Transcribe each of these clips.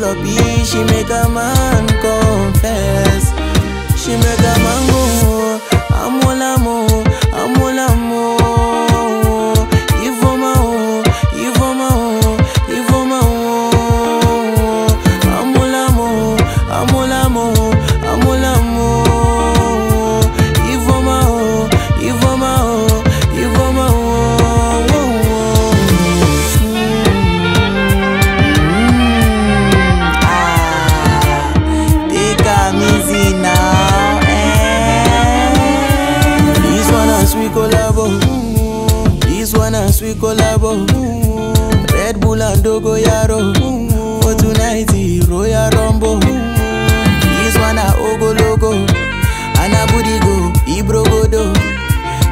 sloppy. She make a man confess. One sweet collabo. Red Bull and Dogo Yaro, for tonight Royal Rumble. This one a Ogologo, and a booty go, Ibro Godo.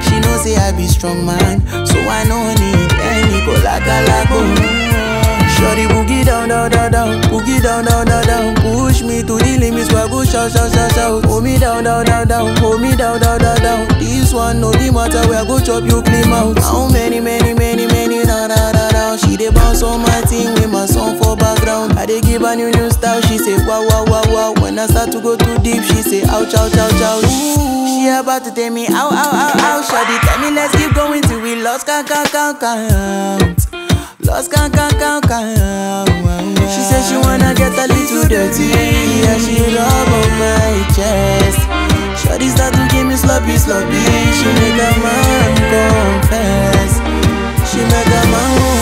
She know say I be strong man, so I no need any colacalago. Shorty boogie down, down, down, down, boogie down, down, down, down. Push me to the limits, where I shout, shout, shout, shout. Hold me down, down, down, down, hold me down, down, down, down. This one no be matter, where I go chop you clean out. How many, many, many, many, da, da, da, da. She dey bounce on my team with my song for background. I dey give her new, new style. She say wow, wow, wow, wow. When I start to go too deep, she say ouch, ouch, ouch, ouch. Ooh, she about to tell me ow, ow, ow, ow. Shawty tell me let's keep going till we lost count, count, count, count. Lost can can can can. She said she wanna get a little dirty. Yeah, she rub on my chest. Shorty start to give me sloppy, sloppy. She make a man confess. She make a man.